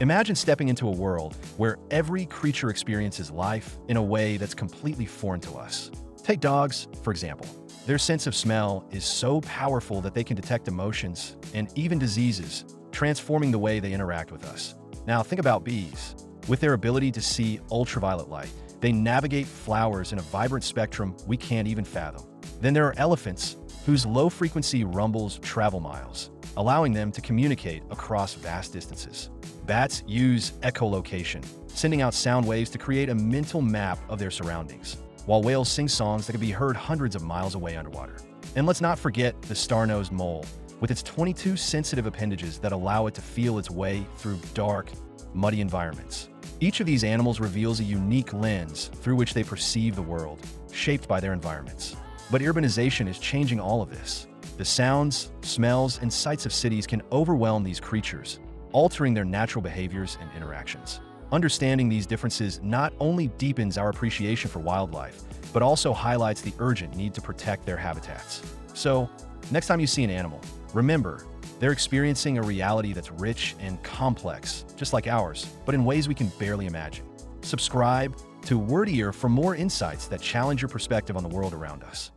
Imagine stepping into a world where every creature experiences life in a way that's completely foreign to us. Take dogs, for example. Their sense of smell is so powerful that they can detect emotions and even diseases, transforming the way they interact with us. Now, think about bees. With their ability to see ultraviolet light, they navigate flowers in a vibrant spectrum we can't even fathom. Then there are elephants, whose low-frequency rumbles travel miles, allowing them to communicate across vast distances. Bats use echolocation, sending out sound waves to create a mental map of their surroundings, while whales sing songs that can be heard hundreds of miles away underwater. And let's not forget the star-nosed mole, with its 22 sensitive appendages that allow it to feel its way through dark, muddy environments. Each of these animals reveals a unique lens through which they perceive the world, shaped by their environments. But urbanization is changing all of this. The sounds, smells, and sights of cities can overwhelm these creatures, altering their natural behaviors and interactions. Understanding these differences not only deepens our appreciation for wildlife, but also highlights the urgent need to protect their habitats. So, next time you see an animal, remember, they're experiencing a reality that's rich and complex, just like ours, but in ways we can barely imagine. Subscribe to Wordier for more insights that challenge your perspective on the world around us.